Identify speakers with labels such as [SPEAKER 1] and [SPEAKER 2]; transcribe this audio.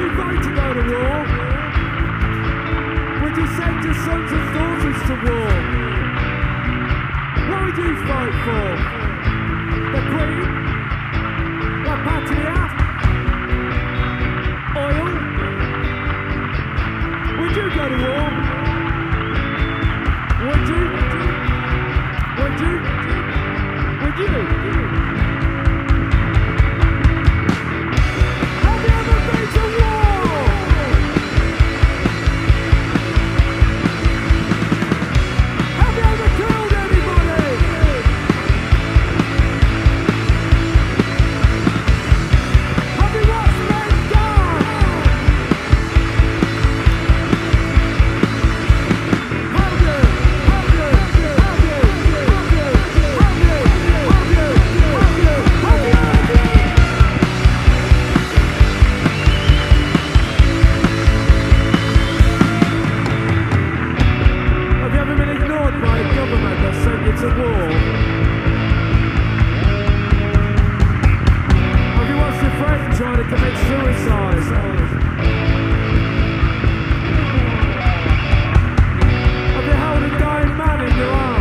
[SPEAKER 1] too great to go to war. Would you send your sons and daughters to war. What would you fight for? The Queen? the Patria? Oil? Would you go to war? Would you? Would you? Would you? Would you? Would you? commit suicide. If you held a dying man in your arms.